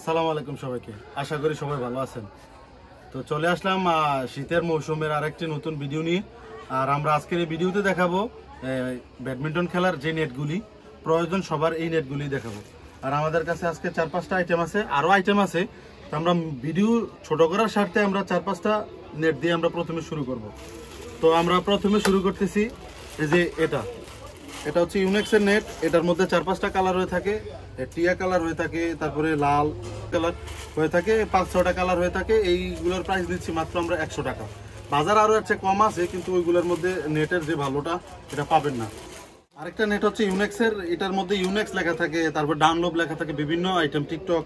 আসসালামু আলাইকুম সবাইকে। আশা করি সবাই ভালো আছেন। তো চলে আসলাম শীতের মৌসুমের আরেকটি নতুন ভিডিও নিয়ে। আর আমরা আজকের এই ভিডিওতে দেখাবো ব্যাডমিন্টন খেলার যে নেটগুলি প্রয়োজন সবার এই নেটগুলি দেখাবো। আর আমাদের কাছে আজকে চার পাঁচটা আইটেম আছে আরও আইটেম আছে। তো আমরা ভিডিও ছোটো করার স্বার্থে আমরা চার পাঁচটা নেট দিয়ে আমরা প্রথমে শুরু করব। তো আমরা প্রথমে শুরু করতেছি, এই যে এটা। এটা হচ্ছে ইউনেক্সের নেট, এটার মধ্যে চার পাঁচটা কালার হয়ে থাকে টিয়া কালার হয়ে থাকে, তারপরে লাল কালার হয়ে থাকে, পাঁচ ছটা কালার হয়ে থাকে, এইগুলোর প্রাইস দিচ্ছি মাত্র আমরা একশো টাকা। বাজার আরও একটা কম আছে, কিন্তু ওইগুলোর মধ্যে নেটের যে ভালোটা, এটা পাবেন না। আরেকটা নেট হচ্ছে ইউনেক্সের, এটার মধ্যে ইউনেক্স লেখা থাকে, তারপর ডাউনলোড লেখা থাকে, বিভিন্ন আইটেম টিকটক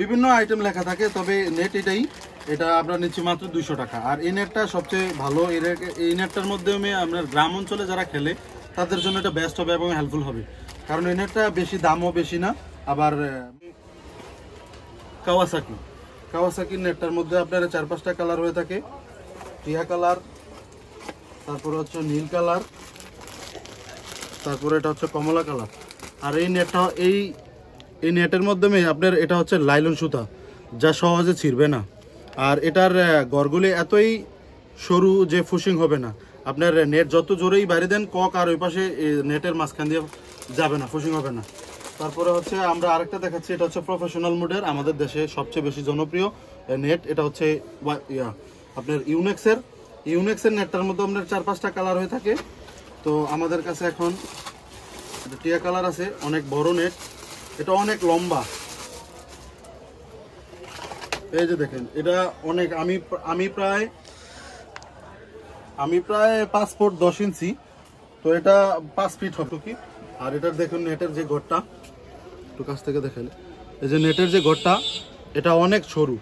বিভিন্ন আইটেম লেখা থাকে, তবে নেট এটাই, এটা আমরা নিচ্ছি মাত্র দুশো টাকা। আর এই নেটটা সবচেয়ে ভালো এই নেটটার মাধ্যমে আপনার গ্রাম অঞ্চলে যারা খেলে তাদের জন্য এটা বেস্ট হবে এবং হেল্পফুল হবে। কারণ নেটটা বেশি দামও বেশি না, আবার কাওয়াসাকি কাওয়াসাকির নেটটার মধ্যে আপনার চার পাঁচটা কালার হয়ে থাকে। টিয়া কালার তারপরে হচ্ছে নীল কালার তারপরে এটা হচ্ছে কমলা কালার আর এই নেটটা, এই এই নেটের মাধ্যমে আপনার এটা হচ্ছে লাইলন সুতা, যা সহজে ছিঁড়বে না। আর এটার গড়গুলি এতই সরু যে ফুসিং হবে না। আপনার নেট যত জোরেই বাইরে দেন কক আর ওই পাশে নেটের মাঝখান দিয়ে যাবে না ফুসিং হবে না। তারপরে হচ্ছে আমরা আরেকটা দেখাচ্ছি এটা হচ্ছে প্রফেশনাল মোডের আমাদের দেশে সবচেয়ে বেশি জনপ্রিয় নেট। এটা হচ্ছে ইয়া, আপনার ইউনেক্সের ইউনেক্সের নেটটার মধ্যে আপনার চার পাঁচটা কালার হয়ে থাকে। তো আমাদের কাছে এখন টিয়া কালার আছে অনেক বড় নেট। এটা অনেক লম্বা। এই যে দেখেন এটা অনেক আমি আমি প্রায় আমি প্রায় পাঁচ ফুট দশ ইঞ্চি। তো এটা পাঁচ ফিট হবে কি? আর এটার দেখুন নেটের যে ঘরটা একটু কাছ থেকে দেখেন। এই যে নেটের যে ঘরটা এটা অনেক সরু।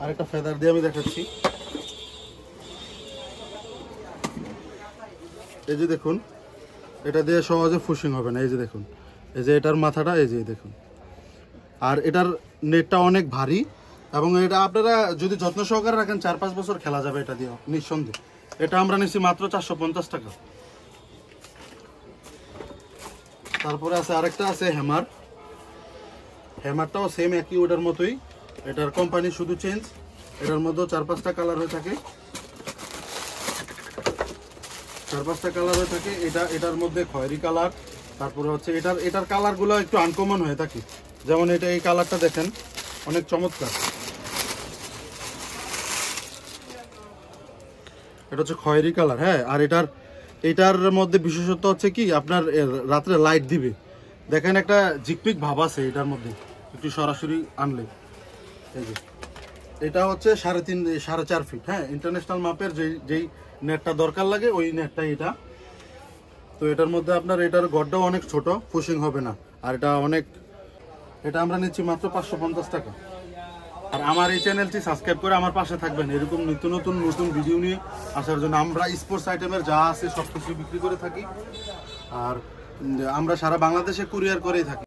আর একটা ফেদার দিয়ে আমি দেখাচ্ছি। এই যে দেখুন, এটা দিয়ে সহজে ফুসিং হবে না। এই যে দেখুন। এই যে এটার মাথাটা, এই যে দেখুন। আর এটার নেটটা অনেক ভারী। এবং এটা আপনারা যদি যত্ন সহকারে রাখেন, চার পাঁচ বছর খেলা যাবে এটা দিয়ে নিঃসন্দেহে। এটা আমরা নিচ্ছি মাত্র চারশো পঞ্চাশ টাকা। তারপরে আছে আরেকটা আছে হ্যামার হ্যামারটাও সেম একই ওটার মতোই। এটার কোম্পানি শুধু চেঞ্জ এটার মধ্যেও চার পাঁচটা কালার হয়ে থাকে। চার পাঁচটা কালার হয়ে থাকে। এটা, এটার মধ্যে খয়েরি কালার তারপরে হচ্ছে এটার এটার কালারগুলো একটু আনকমন হয়ে থাকে। যেমন এটা, এই কালারটা দেখেন, অনেক চমৎকার। এটা হচ্ছে খয়েরি কালার হ্যাঁ? আর এটার এটার মধ্যে বিশেষত্ব হচ্ছে কি, আপনার রাত্রে লাইট দিবে। দেখেন একটা ঝিকপিক ভাব আছে এটার মধ্যে, একটু সরাসরি আনলে। এই যে, এটা হচ্ছে সাড়ে তিন, সাড়ে চার ফিট হ্যাঁ? ইন্টারন্যাশনাল মাপের যেই যেই নেটটা দরকার লাগে, ওই নেটটাই এটা। তো এটার মধ্যে আপনার, এটার গড়টাও অনেক ছোট ফুসিং হবে না। আর এটা অনেক, এটা আমরা নিচ্ছি মাত্র পাঁচশো পঞ্চাশ টাকা। আর আমার এই চ্যানেলটি সাবস্ক্রাইব করে আমার পাশে থাকবেন। এরকম নতুন নতুন নতুন ভিডিও নিয়ে আসার জন্য আমরা স্পোর্টস আইটেমের যা আছে সব কিছু বিক্রি করে থাকি। আর আমরা সারা বাংলাদেশে কুরিয়ার করেই থাকি।